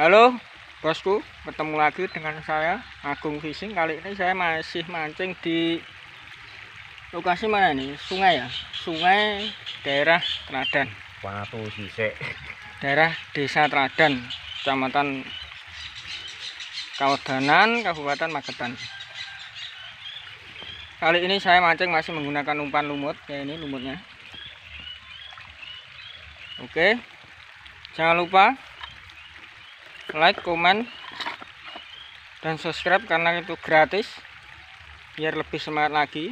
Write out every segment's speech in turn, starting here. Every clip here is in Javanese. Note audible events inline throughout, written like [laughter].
Halo bosku, ketemu lagi dengan saya Agung Fishing. Kali ini saya masih mancing di lokasi mana nih? Sungai ya, sungai daerah Watu sisik. daerah Desa Teradan, Kecamatan Kawedanan, Kabupaten Magetan. Kali ini saya mancing masih menggunakan umpan lumut, kayak ini lumutnya. Oke, jangan lupa like, komen, dan subscribe karena itu gratis biar lebih semangat lagi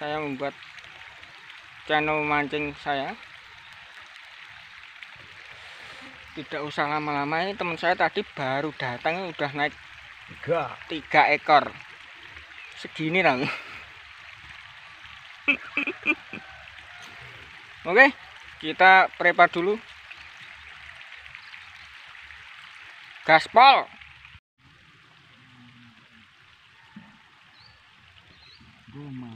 saya membuat channel mancing saya. Tidak usah lama-lama ini teman saya tadi baru datang udah naik Tiga. tiga ekor. Segini lah [laughs] oke kita prepare dulu gaspol. Rumah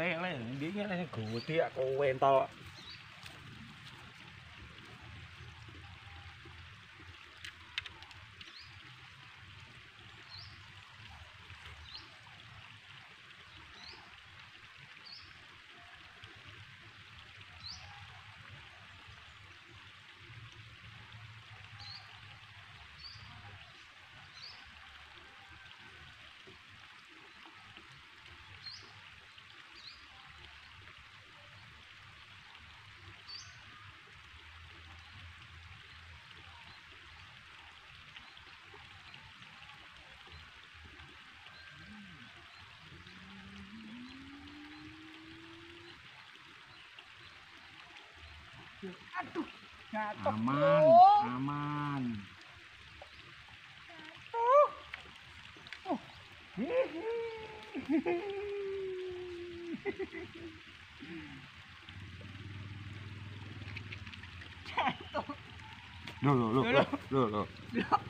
នេះហ្នឹងនេះនេះគ្រូទៀកអូវែនត kowe entok. Aman, aman. [laughs] Loh, loh, loh, loh, loh, loh.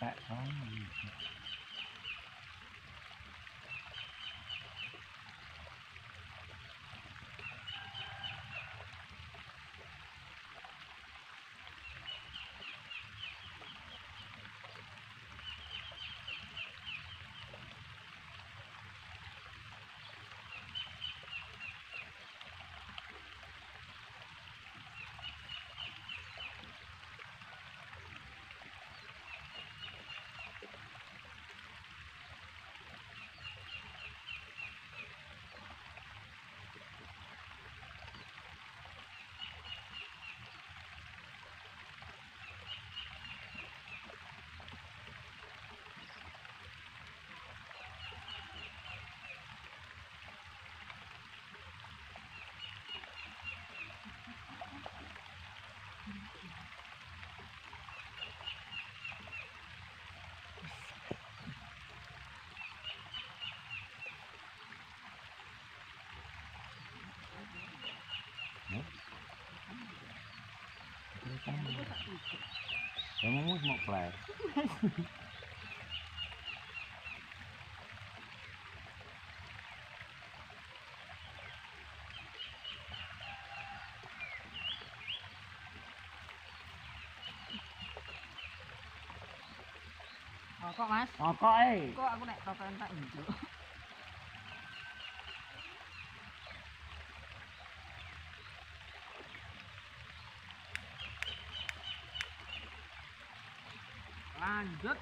back oh, home. Sono. Kamu mau play. Rokok, Mas. Rokok eh. Kok aku nek rokok entek njuk. Lanjut.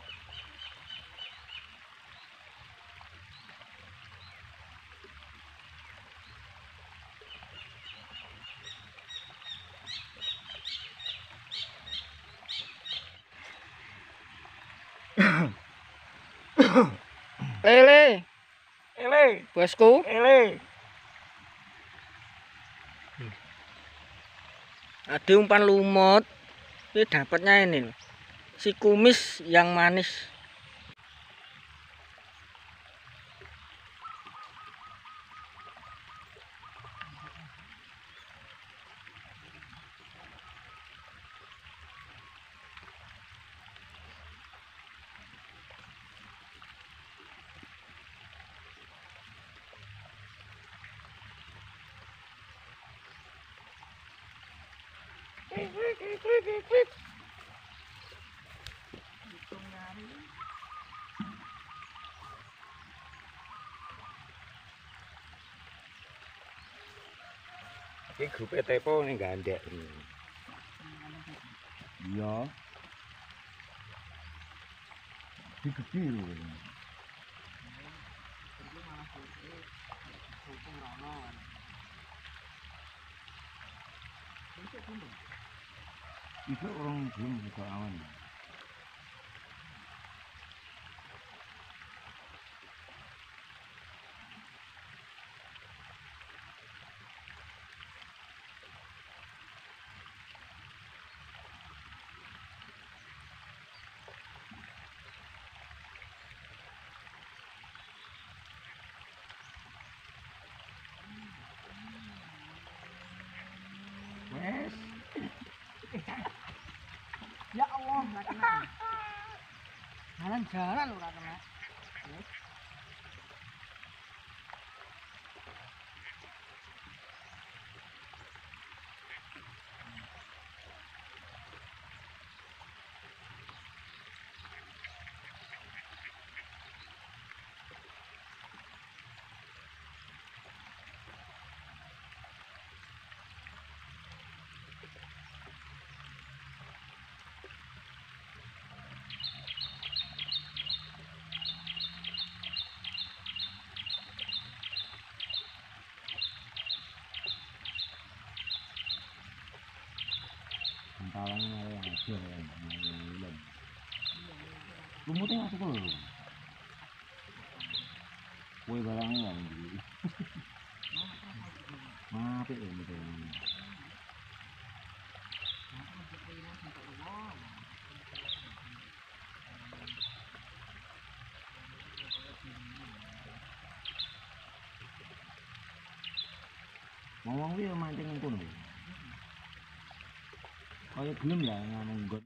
Lele, Ele, bosku. ele. Ada umpan lumut. Ini dapatnya ini loh. Si kumis yang manis. Iki grupe tepo ning gandek. Iya. Iki gede lho. Itu orang belum buka awan. ancharan. Lumutnya masuk lho. Kue barangnya yang di. Mati ya gitu. Ngomong dia mancing yang kono. Kaya gelem ya ngomong